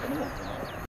không